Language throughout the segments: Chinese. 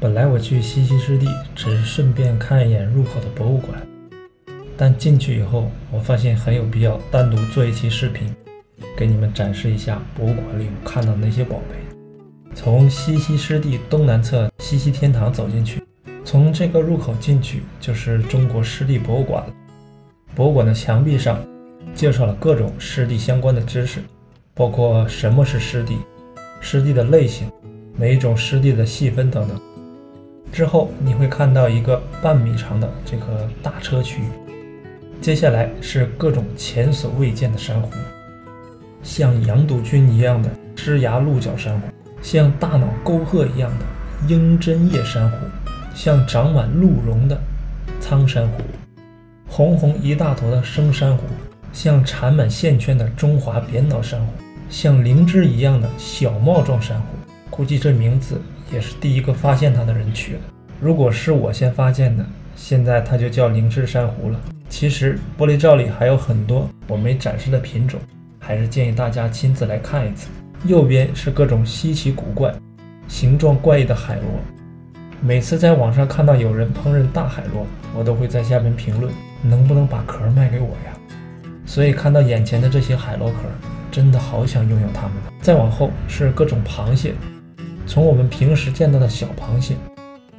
本来我去西溪湿地只是顺便看一眼入口的博物馆，但进去以后，我发现很有必要单独做一期视频，给你们展示一下博物馆里我看到那些宝贝。从西溪湿地东南侧西溪天堂走进去，从这个入口进去就是中国湿地博物馆了。博物馆的墙壁上介绍了各种湿地相关的知识，包括什么是湿地、湿地的类型、每一种湿地的细分等等。之后你会看到一个半米长的这个大车区，接下来是各种前所未见的珊瑚，像羊肚菌一样的枝芽鹿角珊瑚，像大脑沟壑一样的鹰针叶珊瑚，像长满鹿茸的苍珊瑚，红红一大坨的生珊瑚，像缠满线圈的中华扁脑珊瑚，像灵芝一样的小帽状珊瑚。估计这名字。也是第一个发现它的人取的。如果是我先发现的，现在它就叫灵芝珊瑚了。其实玻璃罩里还有很多我没展示的品种，还是建议大家亲自来看一次。右边是各种稀奇古怪、形状怪异的海螺。每次在网上看到有人烹饪大海螺，我都会在下面评论：能不能把壳卖给我呀？所以看到眼前的这些海螺壳，真的好想拥有它们。再往后是各种螃蟹。从我们平时见到的小螃蟹，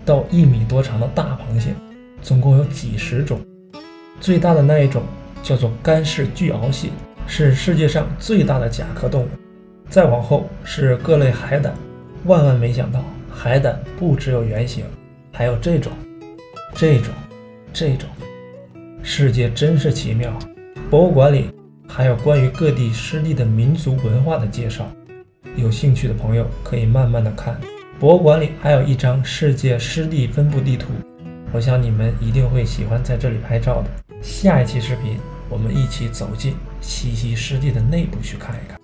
到一米多长的大螃蟹，总共有几十种。最大的那一种叫做干式巨螯蟹，是世界上最大的甲壳动物。再往后是各类海胆。万万没想到，海胆不只有圆形，还有这种、这种、这种。世界真是奇妙。博物馆里还有关于各地湿地的民族文化的介绍。有兴趣的朋友可以慢慢的看，博物馆里还有一张世界湿地分布地图，我想你们一定会喜欢在这里拍照的。下一期视频，我们一起走进西溪湿地的内部去看一看。